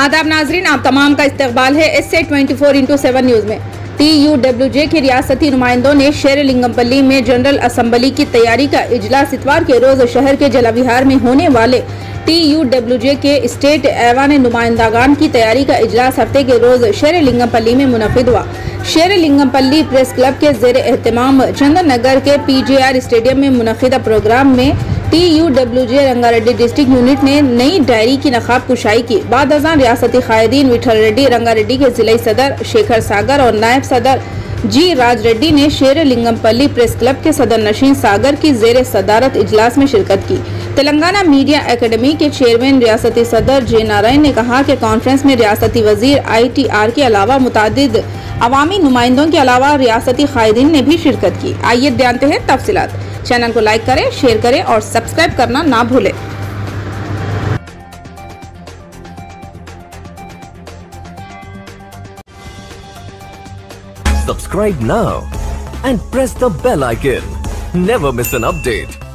आदाब नाजरीन, आप तमाम का इस्तेबाल है एस से twenty four into seven news में। टी यू डब्ल्यू जे के रियासती नुमाइंदों ने शेर लिंगमपल्ली में जनरल असम्बली की तैयारी का इजलास इतवार के रोज शहर के जलाविहार में होने वाले टी यू डब्ल्यू जे के स्टेट ऐवान नुमाइंदागान की तैयारी का इजलास हफ़्ते के रोज शेर लिंगमपल्ली में मुनद हुआ। शेर लिंगमपल्ली प्रेस क्लब के जेर एहतमाम चंदन नगर के पी जे आर स्टेडियम में मुनदा प्रोग्राम में T U W J Rangareddy district unit ने नई डायरी की नकाब कुशाई की। बाद अजान रियासती कायदीन विठल रेड्डी रंगारेड्डी के ज़िले सदर शेखर सागर और नायब सदर जी राज रेड्डी ने शेर लिंगमपल्ली प्रेस क्लब के सदर नशीन सागर की जेर सदारत इजलास में शिरकत की। तेलंगाना मीडिया एकेडमी के चेयरमैन रियासती सदर जे नारायण ने कहा कि कॉन्फ्रेंस में रियासती वज़ीर आई टी आर के अलावा मुतद अवामी नुमाइंदों के अलावा रियासती कायदीन ने भी शिरकत की आइए जानते हैं तफसीलात चैनल को लाइक करें, शेयर करें और सब्सक्राइब करना ना भूलें Subscribe now and press the bell icon. Never miss an update.